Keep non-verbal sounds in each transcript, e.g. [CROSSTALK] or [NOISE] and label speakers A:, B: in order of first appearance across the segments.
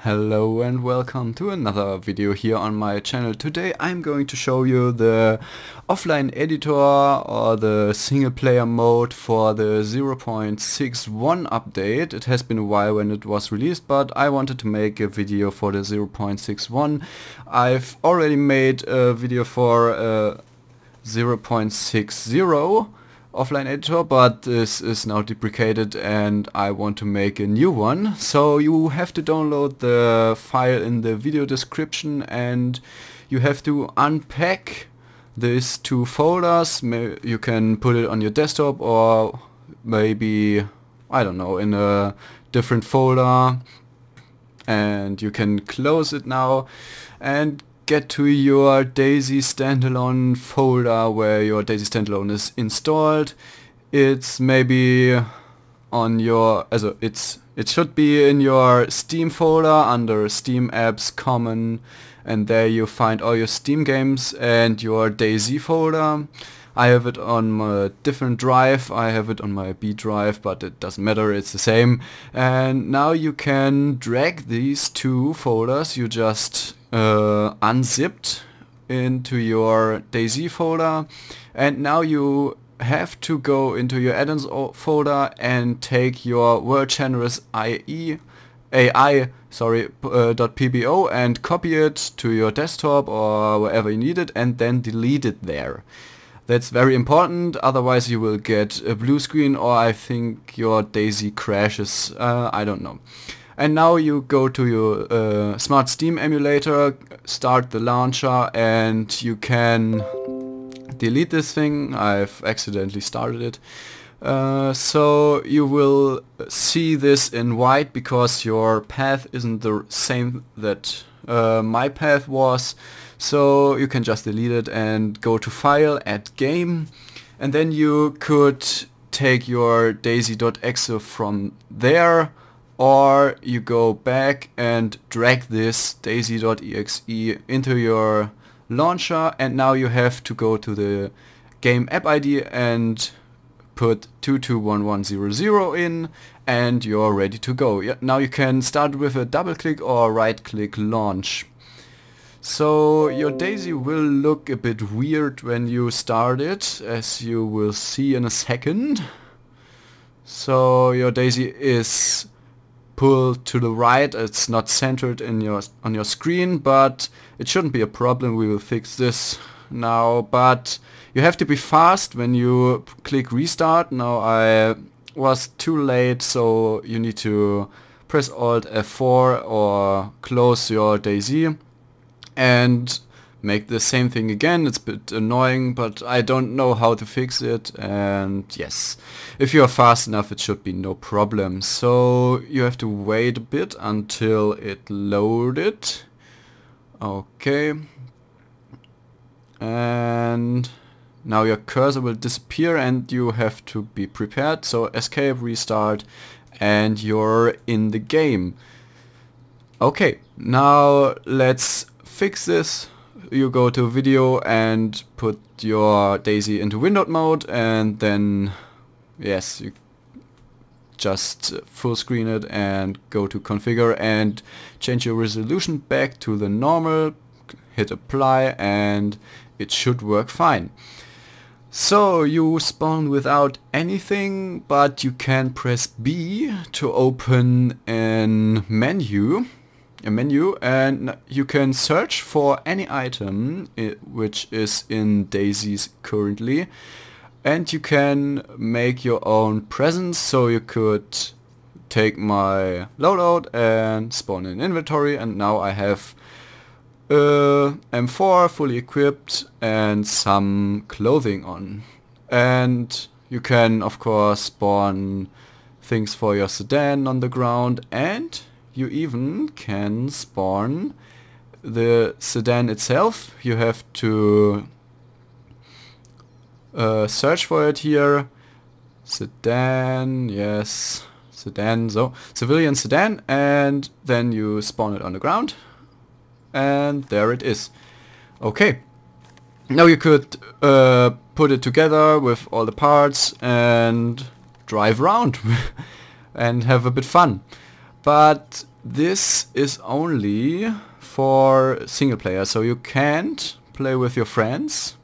A: Hello and welcome to another video here on my channel. Today I'm going to show you the offline editor or the single player mode for the 0.61 update. It has been a while when it was released but I wanted to make a video for the 0.61. I've already made a video for uh, 0.60 offline editor but this is now deprecated and I want to make a new one. So you have to download the file in the video description and you have to unpack these two folders. You can put it on your desktop or maybe I don't know in a different folder. And you can close it now. And get to your DayZ standalone folder where your DayZ standalone is installed. It's maybe on your, also it's it should be in your Steam folder under Steam apps common and there you find all your Steam games and your DayZ folder. I have it on my different drive, I have it on my B drive, but it doesn't matter, it's the same. And now you can drag these two folders, you just uh, unzipped into your DayZ folder and now you have to go into your add-ons folder and take your world Chernarus IE AI sorry uh, .pbo and copy it to your desktop or wherever you need it and then delete it there. That's very important, otherwise you will get a blue screen or I think your DayZ crashes, uh, I don't know. And now you go to your uh, Smart Steam emulator, start the launcher and you can delete this thing. I've accidentally started it. Uh, so you will see this in white because your path isn't the same that uh, my path was. So you can just delete it and go to File, Add Game. And then you could take your dayz.exe from there or you go back and drag this dayz.exe into your launcher and now you have to go to the game app ID and put 221100 in and you're ready to go. Now you can start with a double click or right click launch. So your DayZ will look a bit weird when you start it as you will see in a second. So your DayZ is pull to the right. It's not centered in your on your screen, but it shouldn't be a problem. We will fix this now, but you have to be fast when you click restart. Now I was too late, so you need to press Alt F4 or close your DayZ and make the same thing again. It's a bit annoying, but I don't know how to fix it. And yes, if you are fast enough, it should be no problem. So you have to wait a bit until it loaded. Okay. And now your cursor will disappear and you have to be prepared. So escape, restart, and you're in the game. Okay, now let's fix this you go to video and put your DayZ into windowed mode and then yes you just full screen it and go to configure and change your resolution back to the normal hit apply and it should work fine. So you spawn without anything but you can press B to open a menu a menu and you can search for any item which is in DayZ's currently and you can make your own presence so you could take my loadout and spawn in inventory and now I have uh, M4 fully equipped and some clothing on. And you can of course spawn things for your sedan on the ground and you even can spawn the sedan itself. You have to uh, search for it here. Sedan, yes, sedan, so civilian sedan, and then you spawn it on the ground, and there it is. Okay, now you could uh, put it together with all the parts and drive around [LAUGHS] and have a bit fun. But this is only for single player, so you can't play with your friends.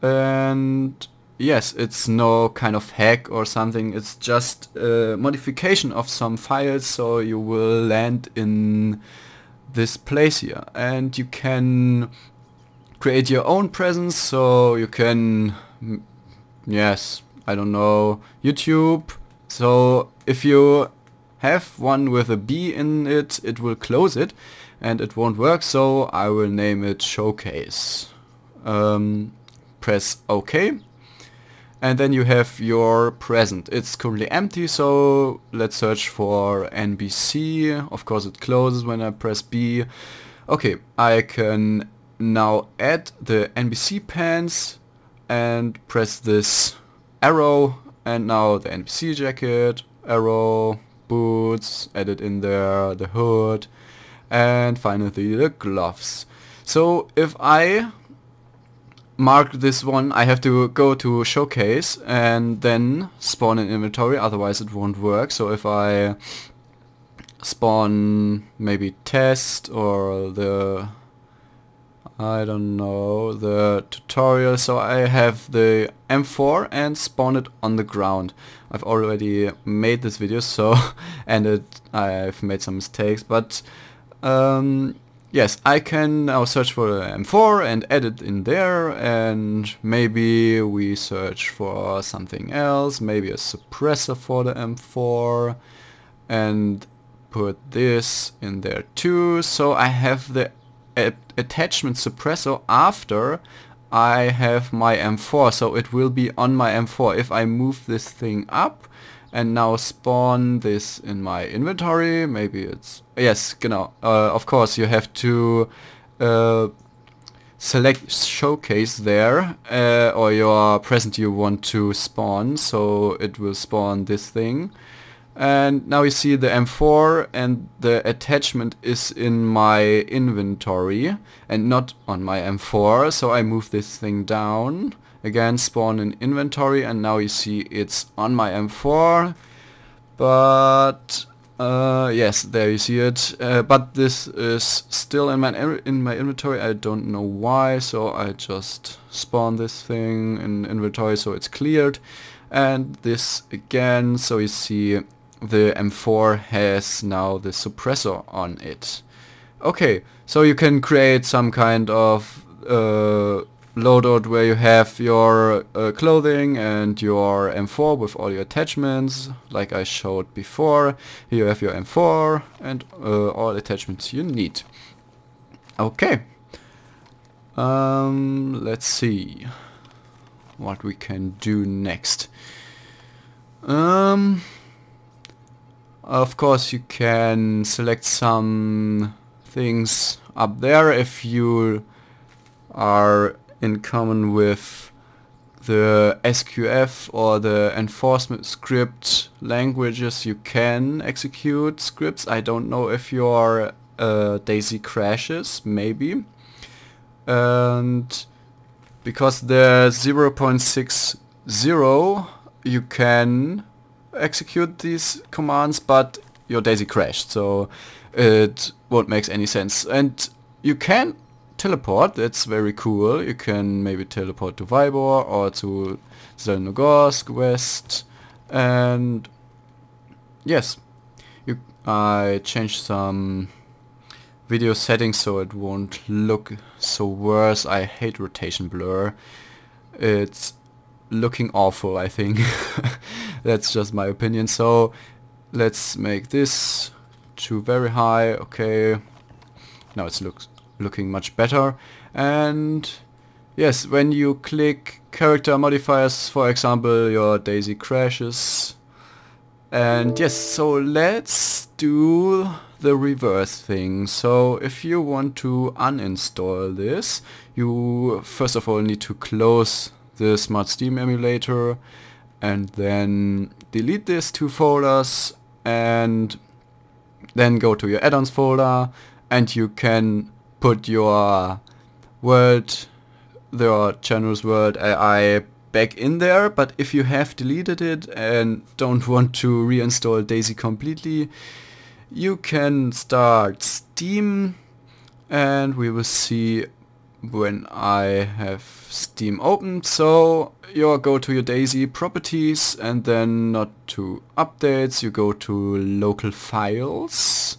A: And yes, it's no kind of hack or something, it's just a modification of some files, so you will land in this place here. And you can create your own presence, so you can, mm, yes, I don't know, YouTube. So if you have one with a B in it, it will close it and it won't work, so I will name it Showcase. Um, press OK and then you have your present. It's currently empty, so let's search for NBC. Of course it closes when I press B. Okay, I can now add the NBC pants and press this arrow and now the NBC jacket, arrow, boots, added in there, the hood, and finally the gloves. So if I mark this one, I have to go to showcase and then spawn an inventory, otherwise it won't work. So if I spawn maybe test or the I don't know the tutorial. So I have the M4 and spawn it on the ground. I've already made this video so [LAUGHS] and it I've made some mistakes but um, yes I can now search for the M4 and add it in there and maybe we search for something else maybe a suppressor for the M4 and put this in there too. So I have the attachment suppressor after I have my M4 so it will be on my M4 if I move this thing up and now spawn this in my inventory maybe it's yes genau. Uh, of course you have to uh, select showcase there uh, or your present you want to spawn. So it will spawn this thing and now you see the M4 and the attachment is in my inventory and not on my M4 so I move this thing down again spawn in inventory and now you see it's on my M4 but uh, yes there you see it. Uh, but this is still in my in my inventory. I don't know why so I just spawn this thing in inventory so it's cleared. And this again so you see the M4 has now the suppressor on it. Okay, so you can create some kind of uh, loadout where you have your uh, clothing and your M4 with all your attachments, like I showed before. Here you have your M4 and uh, all attachments you need. Okay. Um, let's see what we can do next. Um, of course you can select some things up there if you are in common with the SQF or the enforcement script languages you can execute scripts. I don't know if your uh, DayZ crashes, maybe. And because the 0.60 you can execute these commands, but your DayZ crashed, so it won't make any sense. And you can teleport, that's very cool. You can maybe teleport to Vybor or to Zelenogorsk West, and yes, you, I changed some video settings so it won't look so worse. I hate rotation blur. It's looking awful, I think. [LAUGHS] That's just my opinion. So let's make this to very high. Okay. Now it's looks looking much better. And yes, when you click character modifiers, for example, your DayZ crashes. And yes, so let's do the reverse thing. So if you want to uninstall this, you first of all need to close the Smart Steam emulator and then delete these two folders and then go to your add-ons folder and you can put your world, the Chernarus world AI back in there. But if you have deleted it and don't want to reinstall DayZ completely you can start Steam and we will see when I have Steam open. So you go to your DayZ properties and then not to updates, you go to local files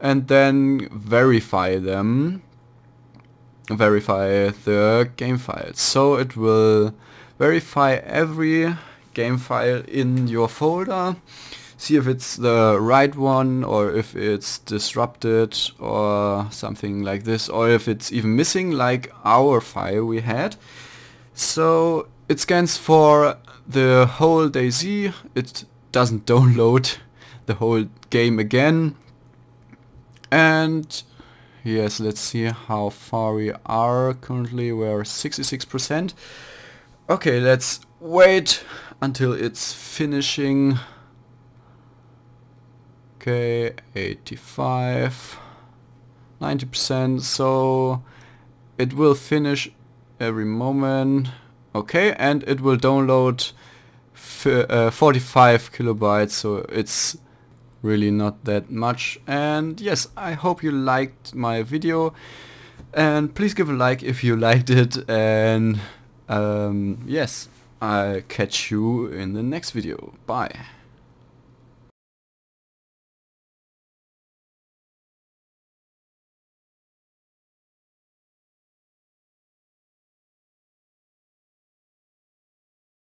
A: and then verify them. Verify the game files. So it will verify every game file in your folder see if it's the right one or if it's disrupted or something like this or if it's even missing like our file we had. So it scans for the whole DayZ, it doesn't [LAUGHS] download the whole game again. And yes let's see how far we are currently. We're 66% okay let's wait until it's finishing Okay, 85, 90%, so it will finish every moment. Okay, and it will download uh, 45 kilobytes, so it's really not that much. And yes, I hope you liked my video. And please give a like if you [LAUGHS] liked it. And um, yes, I'll catch you in the next video. Bye.